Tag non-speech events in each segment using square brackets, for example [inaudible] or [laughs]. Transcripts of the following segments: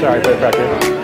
Sorry, put it back in.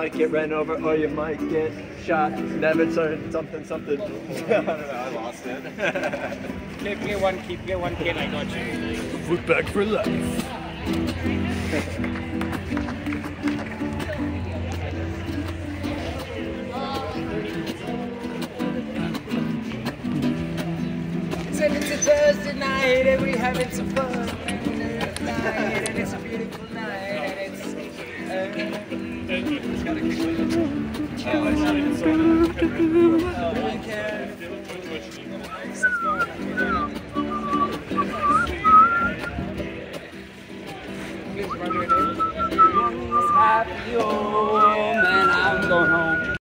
Might get ran over or you might get shot. Never turn something something. [laughs] I don't know, I lost it. [laughs] Get, get one, keep get one kid. I got you. Footbag for life. Said it's a Thursday night and we having some fun. One happy home, and I'm going home.